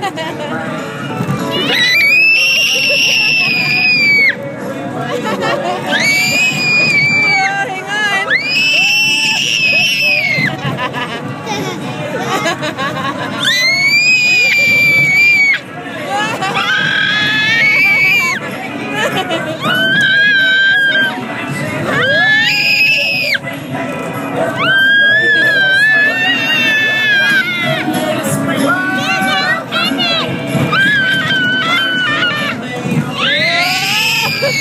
hang on.